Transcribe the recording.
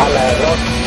A las dos